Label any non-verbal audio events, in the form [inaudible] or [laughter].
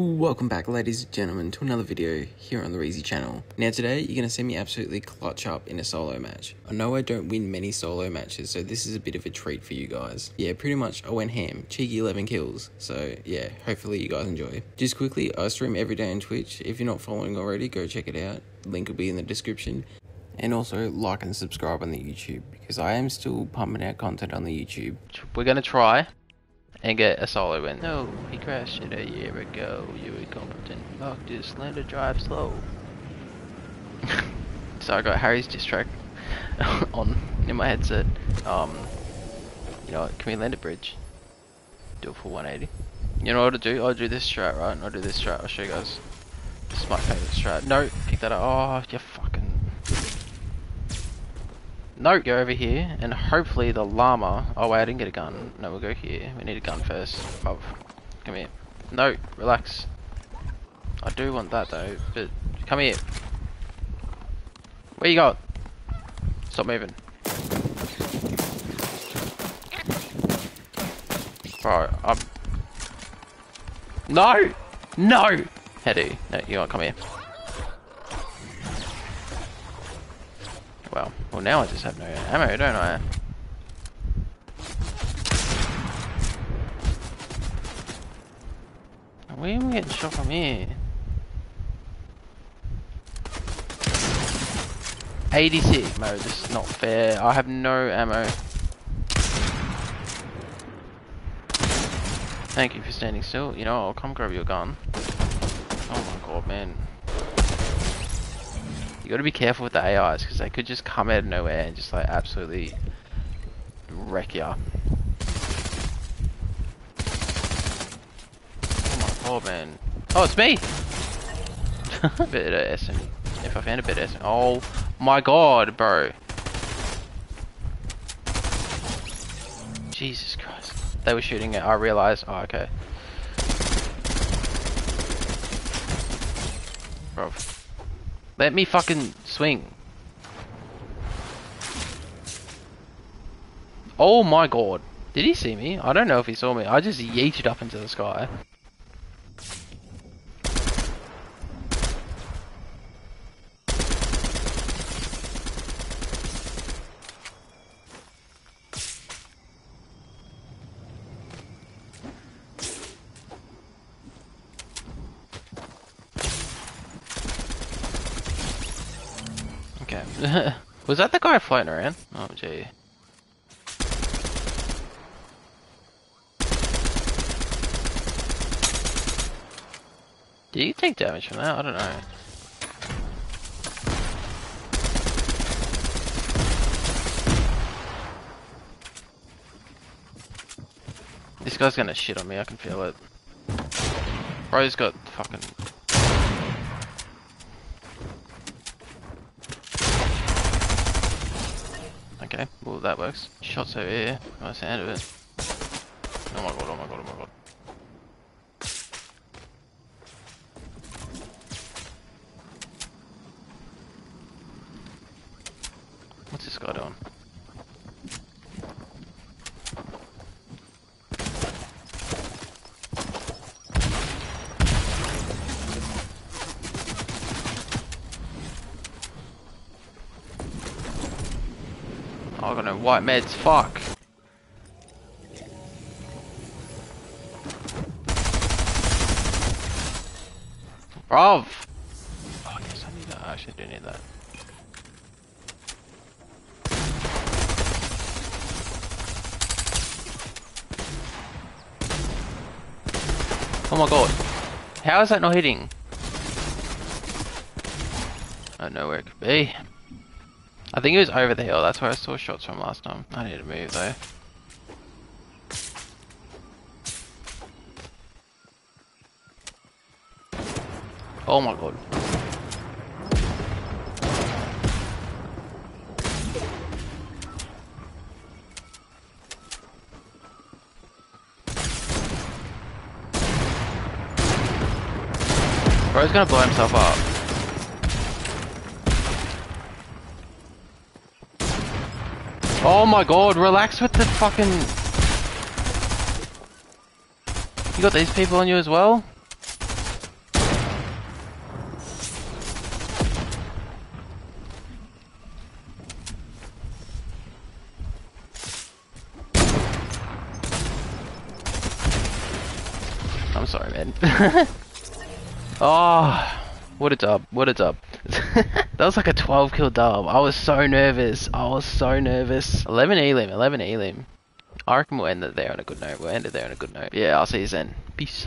Welcome back ladies and gentlemen to another video here on the Reesy channel. Now today you're going to see me absolutely clutch up in a solo match. I know I don't win many solo matches so this is a bit of a treat for you guys. Yeah pretty much I went ham, cheeky 11 kills, so yeah hopefully you guys enjoy. Just quickly I stream every day on Twitch, if you're not following already go check it out, link will be in the description. And also like and subscribe on the YouTube because I am still pumping out content on the YouTube. We're gonna try and get a solid win. No, he crashed it a year ago. You incompetent fuck this, land a drive slow. [laughs] so I got Harry's diss track [laughs] on in my headset. Um, you know what? Can we land a bridge? Do it for 180. You know what to do? I'll do this strat, right? I'll do this strat. I'll show you guys. This is my favorite strat. No, pick that up. Oh, you fucking. No, go over here, and hopefully the llama... Oh wait, I didn't get a gun. No, we'll go here. We need a gun first. Bob, come here. No, relax. I do want that though, but come here. Where you going? Stop moving. Bro, I'm... No! No! Do? No, you want come here. Well, well now I just have no ammo, don't I? Where am I getting shot from here? 86 Mo, this is not fair. I have no ammo. Thank you for standing still. You know, I'll come grab your gun. Oh my god, man. You gotta be careful with the AIs, because they could just come out of nowhere and just like absolutely wreck ya. Oh my god, man. Oh, it's me! [laughs] bit of SM. If I found a bit of SM. Oh my god, bro. Jesus Christ. They were shooting it, I realized. Oh, okay. Bro. Let me fucking swing. Oh my god. Did he see me? I don't know if he saw me. I just yeeted up into the sky. [laughs] Was that the guy floating around? Oh, gee. Did you take damage from that? I don't know. This guy's gonna shit on me, I can feel it. Bro's got fucking Okay, well that works. Shots over here, the sound of it. Oh my god, oh my god, oh my god. What's this guy doing? Oh, I got no white meds, fuck. Bruv! Oh yes, I need that, I actually do need that. Oh my god. How is that not hitting? I don't know where it could be. I think it was over the hill, that's where I saw shots from last time. I need to move though. Oh my god. Bro's gonna blow himself up. Oh my god, relax with the fucking... You got these people on you as well? I'm sorry, man. oh, [laughs] what a dub, what a dub. [laughs] that was like a 12 kill dub. I was so nervous. I was so nervous. 11 elim, 11 elim. I reckon we'll end it there on a good note. We'll end it there on a good note. Yeah, I'll see you then. Peace.